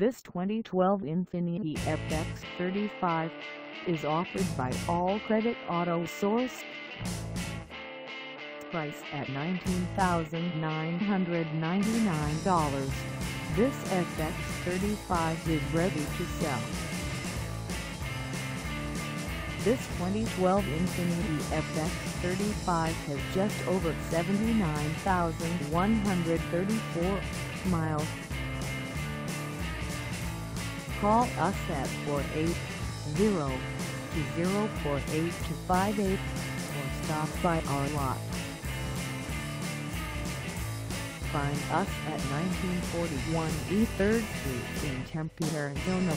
This 2012 Infiniti FX35 is offered by All Credit Auto Source. Price at $19,999. This FX35 is ready to sell. This 2012 Infiniti FX35 has just over 79,134 miles. Call us at 480-248-258 or stop by our lot. Find us at 1941 E 3rd Street in Tempe, Arizona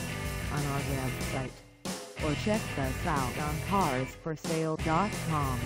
on our website or check us out on carsforsale.com.